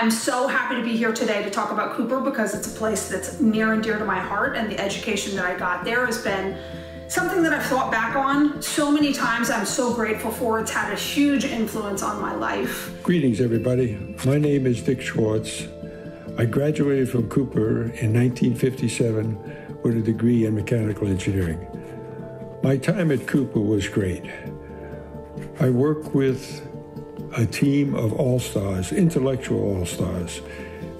I'm so happy to be here today to talk about Cooper because it's a place that's near and dear to my heart, and the education that I got there has been something that I've thought back on so many times. I'm so grateful for. It's had a huge influence on my life. Greetings, everybody. My name is Dick Schwartz. I graduated from Cooper in 1957 with a degree in mechanical engineering. My time at Cooper was great. I worked with a team of all-stars, intellectual all-stars,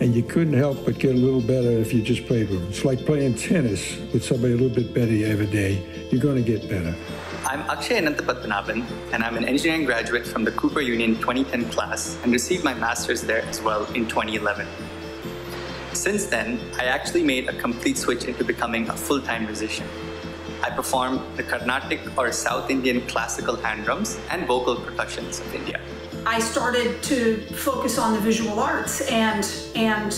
and you couldn't help but get a little better if you just played with them. It's like playing tennis with somebody a little bit better every day. You're going to get better. I'm Akshay Anantapadmanabhan, and I'm an engineering graduate from the Cooper Union 2010 class and received my master's there as well in 2011. Since then, I actually made a complete switch into becoming a full-time musician. I perform the Carnatic or South Indian classical hand drums and vocal percussions of India. I started to focus on the visual arts and and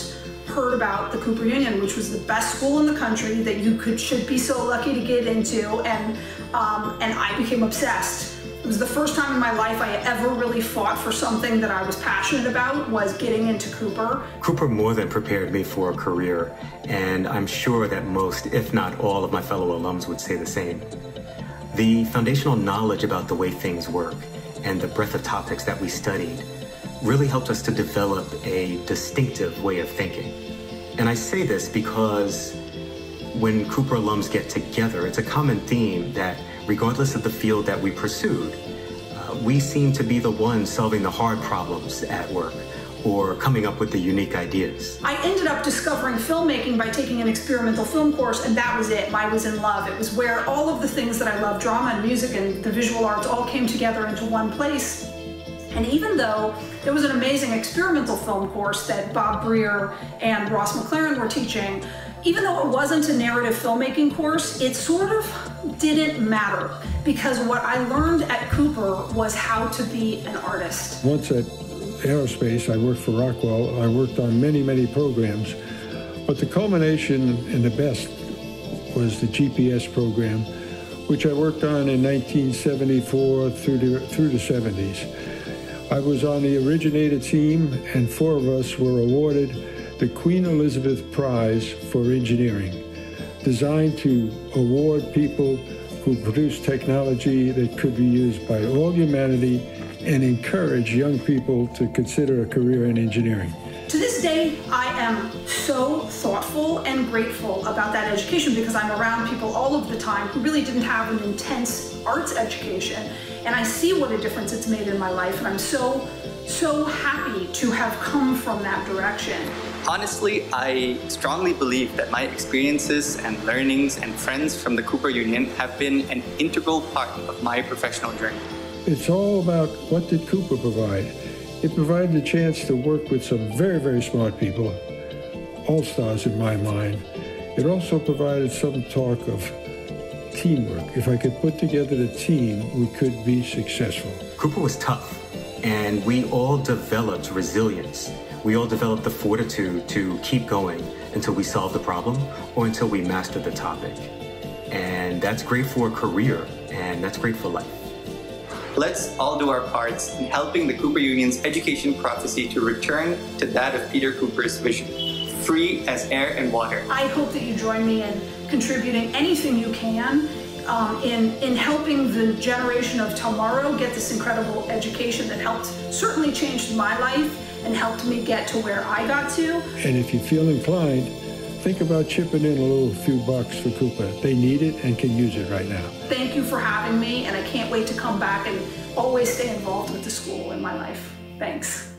heard about the Cooper Union, which was the best school in the country that you could should be so lucky to get into, and um, and I became obsessed. It was the first time in my life I ever really fought for something that I was passionate about was getting into Cooper. Cooper more than prepared me for a career, and I'm sure that most, if not all, of my fellow alums would say the same. The foundational knowledge about the way things work and the breadth of topics that we studied really helped us to develop a distinctive way of thinking. And I say this because when Cooper alums get together, it's a common theme that regardless of the field that we pursued, uh, we seem to be the ones solving the hard problems at work or coming up with the unique ideas. I ended up discovering filmmaking by taking an experimental film course, and that was it. I was in love. It was where all of the things that I love, drama and music and the visual arts, all came together into one place. And even though there was an amazing experimental film course that Bob Breer and Ross McLaren were teaching, even though it wasn't a narrative filmmaking course, it sort of didn't matter because what I learned at Cooper was how to be an artist. Once at aerospace, I worked for Rockwell. I worked on many, many programs. But the culmination and the best was the GPS program, which I worked on in 1974 through the, through the 70s. I was on the originator team, and four of us were awarded the Queen Elizabeth Prize for Engineering, designed to award people who produce technology that could be used by all humanity and encourage young people to consider a career in engineering. To this day, I am so thoughtful and grateful about that education because I'm around people all of the time who really didn't have an intense arts education. And I see what a difference it's made in my life, and I'm so, so happy to have come from that direction. Honestly, I strongly believe that my experiences and learnings and friends from the Cooper Union have been an integral part of my professional journey. It's all about what did Cooper provide. It provided a chance to work with some very, very smart people, all stars in my mind. It also provided some talk of teamwork. If I could put together the team, we could be successful. Cooper was tough, and we all developed resilience. We all developed the fortitude to keep going until we solve the problem or until we master the topic. And that's great for a career, and that's great for life. Let's all do our parts in helping the Cooper Union's education prophecy to return to that of Peter Cooper's vision free as air and water. I hope that you join me in contributing anything you can um, in, in helping the generation of tomorrow get this incredible education that helped certainly change my life and helped me get to where I got to. And if you feel inclined, think about chipping in a little few bucks for Cooper. They need it and can use it right now. Thank you for having me, and I can't wait to come back and always stay involved with the school in my life. Thanks.